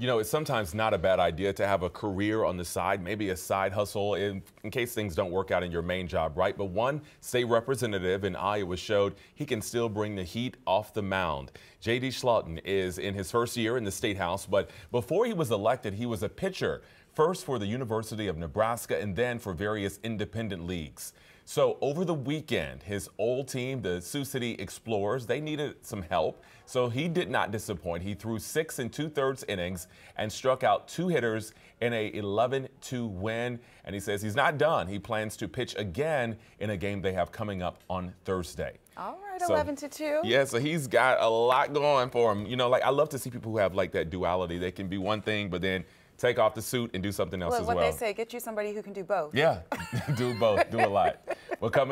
You know, it's sometimes not a bad idea to have a career on the side, maybe a side hustle in, in, case things don't work out in your main job, right? But one state representative in Iowa showed he can still bring the heat off the mound. J.D. Scholten is in his first year in the state house, but before he was elected, he was a pitcher, first for the University of Nebraska and then for various independent leagues. So over the weekend, his old team, the Sioux City Explorers, they needed some help. So he did not disappoint. He threw six and two thirds innings and struck out two hitters in a 11-2 win. And he says he's not done. He plans to pitch again in a game they have coming up on Thursday. All right, so, 11 to 2. Yeah, so he's got a lot going for him. You know, like I love to see people who have like that duality. They can be one thing, but then take off the suit and do something else Look, as what well. What they say, get you somebody who can do both. Yeah, do both, do a lot. Well, coming.